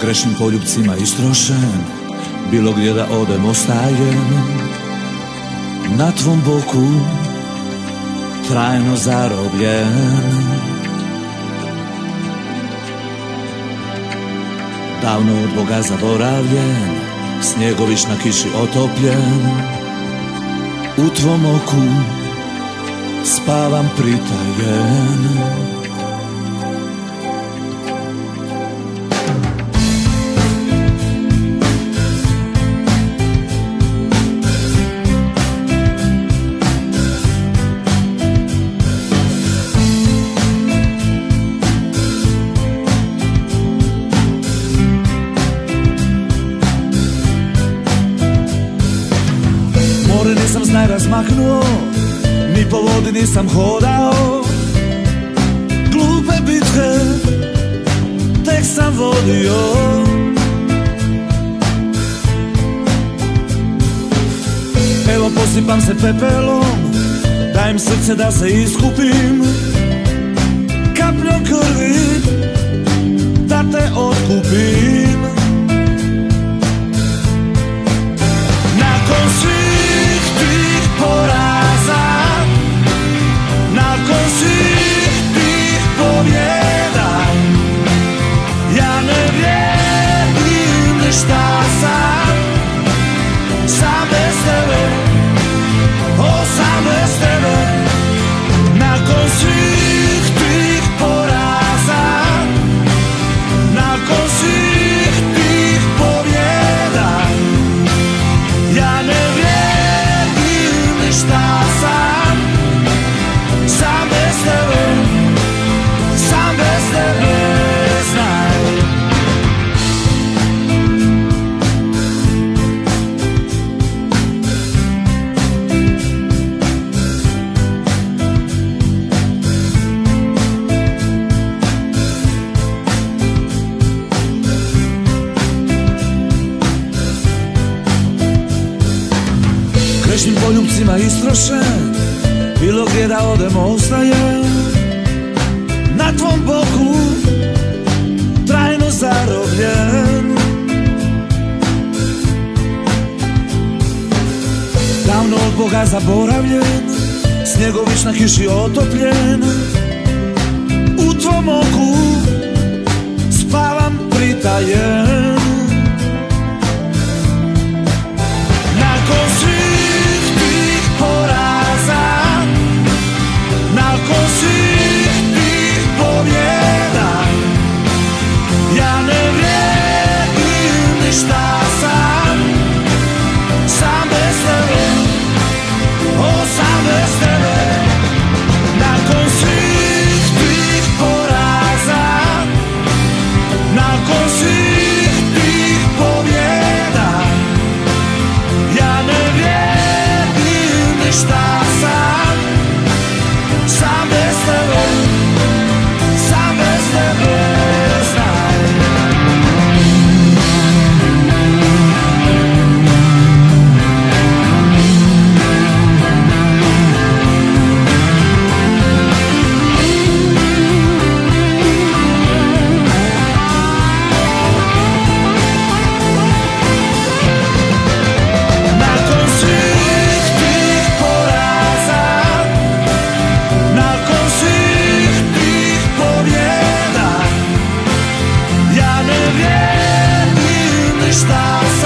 Krešim poljubcima istrošen Bilo gdje da odem ostajem. Na tvom boku Trajno zarobljen. Davno od Boga zaboravljen Snjegović na kiši otopljen. U tvom oku Spavam pritajen razmahnuo Ni po vodi nisam hodao. Glupe bitke Tek sam vodio. Evo posipam se pepelom Dajem srce da se iskupim. Kapljom krvi Da te otkupim Krešnim poljubcima istrošen Bilo gdje da odem ostajem Na tvom boku Trajno zarobljen. Davno od Boga zaboravljen Snjegović na kiši otopljen. U tvom oku Spavam pritajen down stars.